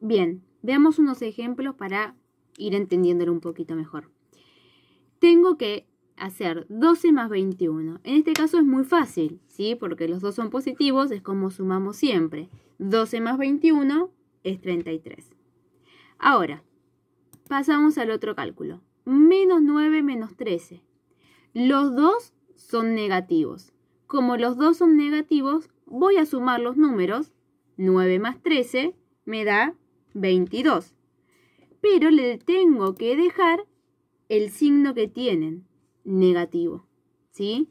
Bien, veamos unos ejemplos para ir entendiéndolo un poquito mejor. Tengo que hacer 12 más 21. En este caso es muy fácil, ¿sí? Porque los dos son positivos, es como sumamos siempre. 12 más 21 es 33. Ahora, pasamos al otro cálculo. Menos 9 menos 13. Los dos son negativos. Como los dos son negativos, voy a sumar los números. 9 más 13 me da 22. Pero le tengo que dejar el signo que tienen, negativo. ¿Sí?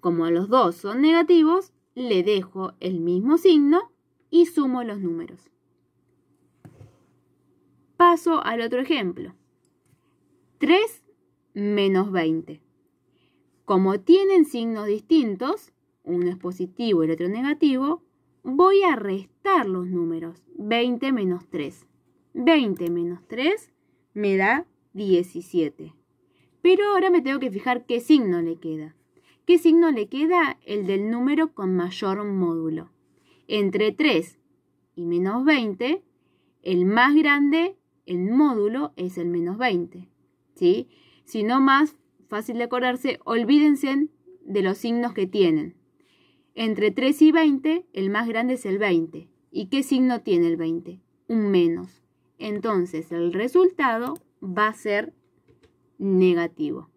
Como los dos son negativos, le dejo el mismo signo y sumo los números. Paso al otro ejemplo. 3 menos 20. Como tienen signos distintos, uno es positivo y el otro negativo, voy a restar los números. 20 menos 3. 20 menos 3 me da 17. Pero ahora me tengo que fijar qué signo le queda. ¿Qué signo le queda? El del número con mayor módulo. Entre 3 y menos 20, el más grande, el módulo, es el menos 20. ¿sí? Si no más fácil de acordarse, olvídense de los signos que tienen. Entre 3 y 20, el más grande es el 20. ¿Y qué signo tiene el 20? Un menos. Entonces el resultado va a ser negativo.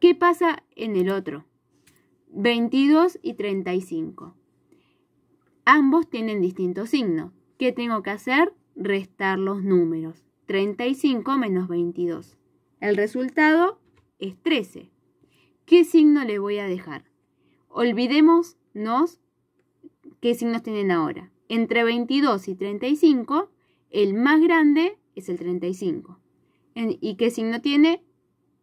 ¿Qué pasa en el otro? 22 y 35. Ambos tienen distintos signos. ¿Qué tengo que hacer? Restar los números. 35 menos 22. El resultado es 13. ¿Qué signo le voy a dejar? Olvidémonos qué signos tienen ahora. Entre 22 y 35, el más grande es el 35. ¿Y qué signo tiene?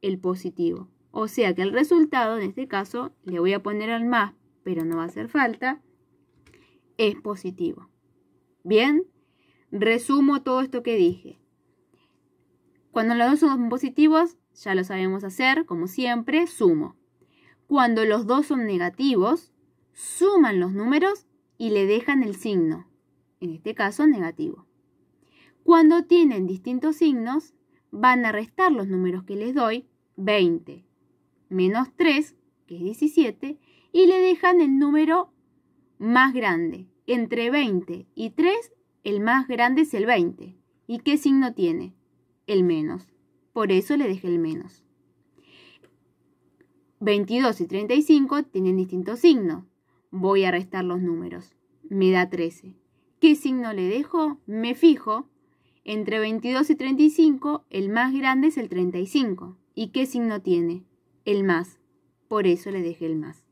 El positivo. O sea que el resultado, en este caso, le voy a poner al más, pero no va a hacer falta, es positivo. Bien, resumo todo esto que dije. Cuando los dos son positivos, ya lo sabemos hacer, como siempre, sumo. Cuando los dos son negativos, suman los números y le dejan el signo, en este caso negativo. Cuando tienen distintos signos, van a restar los números que les doy, 20 menos 3, que es 17, y le dejan el número más grande. Entre 20 y 3, el más grande es el 20. ¿Y qué signo tiene? El menos. Por eso le dejé el menos. 22 y 35 tienen distintos signos. Voy a restar los números. Me da 13. ¿Qué signo le dejo? Me fijo entre 22 y 35, el más grande es el 35. ¿Y qué signo tiene? El más. Por eso le dejé el más.